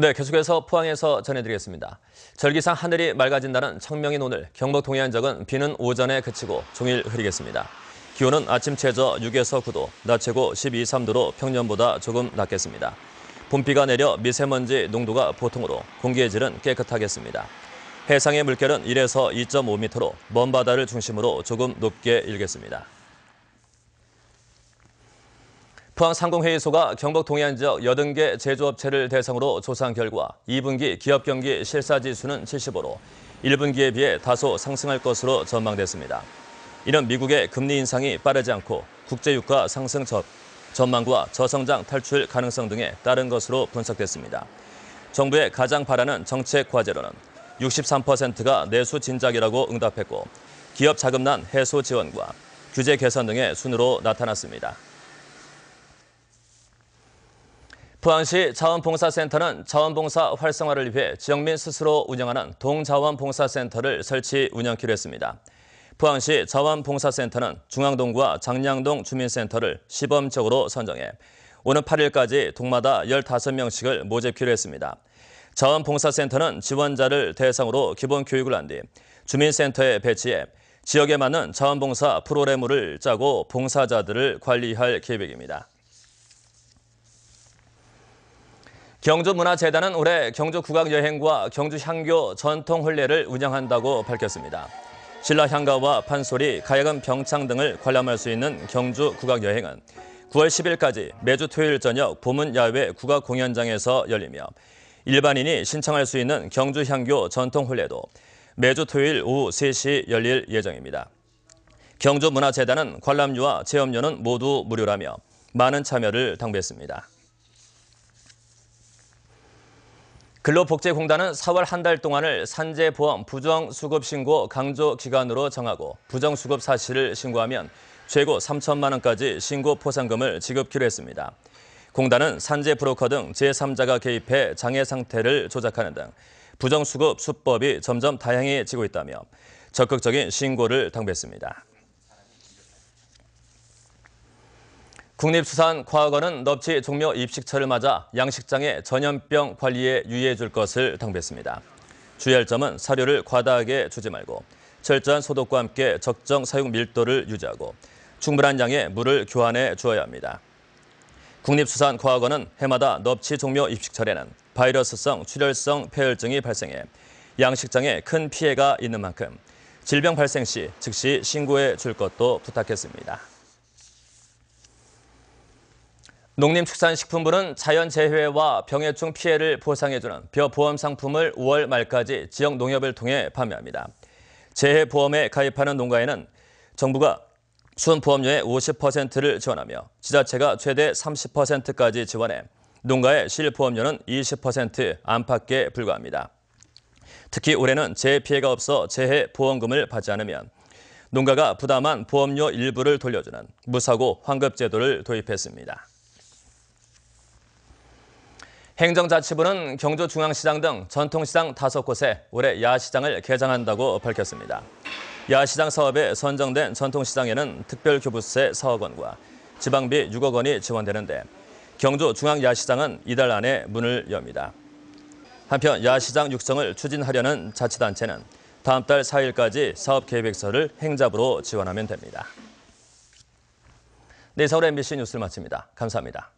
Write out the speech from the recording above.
네, 계속해서 포항에서 전해드리겠습니다. 절기상 하늘이 맑아진다는 청명인 오늘 경북 동해안 적은 비는 오전에 그치고 종일 흐리겠습니다. 기온은 아침 최저 6에서 9도, 낮 최고 12, 3도로 평년보다 조금 낮겠습니다. 봄비가 내려 미세먼지 농도가 보통으로 공기의 질은 깨끗하겠습니다. 해상의 물결은 1에서 2.5m로 먼 바다를 중심으로 조금 높게 일겠습니다. 포항상공회의소가 경북 동해안 지역 80개 제조업체를 대상으로 조사한 결과 2분기 기업 경기 실사지수는 75로 1분기에 비해 다소 상승할 것으로 전망됐습니다. 이는 미국의 금리 인상이 빠르지 않고 국제유가 상승 전망과 저성장 탈출 가능성 등에 따른 것으로 분석됐습니다. 정부의 가장 바라는 정책 과제로는 63%가 내수 진작이라고 응답했고 기업 자금난 해소 지원과 규제 개선 등의 순으로 나타났습니다. 포항시 자원봉사센터는 자원봉사 활성화를 위해 지역민 스스로 운영하는 동자원봉사센터를 설치 운영키로 했습니다. 포항시 자원봉사센터는 중앙동과 장량동 주민센터를 시범적으로 선정해 오는 8일까지 동마다 15명씩을 모집키로 했습니다. 자원봉사센터는 지원자를 대상으로 기본 교육을 한 뒤 주민센터에 배치해 지역에 맞는 자원봉사 프로그램을 짜고 봉사자들을 관리할 계획입니다. 경주문화재단은 올해 경주 국악여행과 경주 향교 전통훈례를 운영한다고 밝혔습니다. 신라 향가와 판소리, 가야금 병창 등을 관람할 수 있는 경주 국악여행은 9월 10일까지 매주 토요일 저녁 보문 야외 국악 공연장에서 열리며 일반인이 신청할 수 있는 경주 향교 전통훈례도 매주 토요일 오후 3시 열릴 예정입니다. 경주문화재단은 관람료와 체험료는 모두 무료라며 많은 참여를 당부했습니다. 근로복지공단은 4월 한 달 동안을 산재보험 부정수급 신고 강조 기간으로 정하고 부정수급 사실을 신고하면 최고 3천만 원까지 신고 포상금을 지급키로 했습니다. 공단은 산재 브로커 등 제3자가 개입해 장애 상태를 조작하는 등 부정수급 수법이 점점 다양해지고 있다며 적극적인 신고를 당부했습니다. 국립수산과학원은 넙치 종묘 입식철을 맞아 양식장의 전염병 관리에 유의해 줄 것을 당부했습니다. 주의할 점은 사료를 과다하게 주지 말고 철저한 소독과 함께 적정 사용 밀도를 유지하고 충분한 양의 물을 교환해 주어야 합니다. 국립수산과학원은 해마다 넙치 종묘 입식철에는 바이러스성 출혈성 폐혈증이 발생해 양식장에 큰 피해가 있는 만큼 질병 발생 시 즉시 신고해 줄 것도 부탁했습니다. 농림축산식품부는 자연재해와 병해충 피해를 보상해주는 벼보험 상품을 5월 말까지 지역 농협을 통해 판매합니다. 재해보험에 가입하는 농가에는 정부가 순보험료의 50%를 지원하며 지자체가 최대 30%까지 지원해 농가의 실보험료는 20% 안팎에 불과합니다. 특히 올해는 재해 피해가 없어 재해 보험금을 받지 않으면 농가가 부담한 보험료 일부를 돌려주는 무사고 환급 제도를 도입했습니다. 행정자치부는 경주중앙시장 등 전통시장 다섯 곳에 올해 야시장을 개장한다고 밝혔습니다. 야시장 사업에 선정된 전통시장에는 특별교부세 4억 원과 지방비 6억 원이 지원되는데 경주중앙야시장은 이달 안에 문을 엽니다. 한편 야시장 육성을 추진하려는 자치단체는 다음 달 4일까지 사업계획서를 행자부로 지원하면 됩니다. 네, 서울 MBC 뉴스를 마칩니다. 감사합니다.